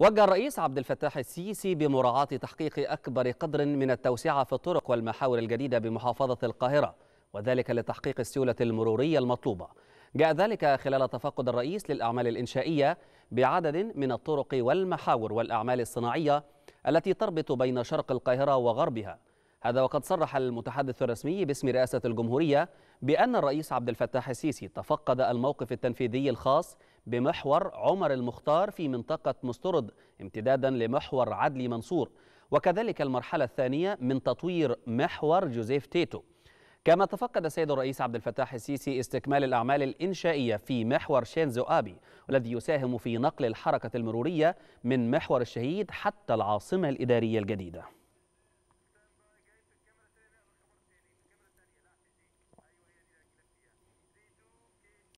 وجه الرئيس عبد الفتاح السيسي بمراعاة تحقيق أكبر قدر من التوسعة في الطرق والمحاور الجديدة بمحافظة القاهرة وذلك لتحقيق السيولة المرورية المطلوبة. جاء ذلك خلال تفقد الرئيس للأعمال الإنشائية بعدد من الطرق والمحاور والأعمال الصناعية التي تربط بين شرق القاهرة وغربها. هذا وقد صرح المتحدث الرسمي باسم رئاسة الجمهورية بأن الرئيس عبد الفتاح السيسي تفقد الموقف التنفيذي الخاص بمحور عمر المختار في منطقة مسترد امتدادا لمحور عدلي منصور وكذلك المرحلة الثانية من تطوير محور جوزيف تيتو. كما تفقد السيد الرئيس عبد الفتاح السيسي استكمال الأعمال الإنشائية في محور شينزو آبي والذي يساهم في نقل الحركة المرورية من محور الشهيد حتى العاصمة الإدارية الجديدة.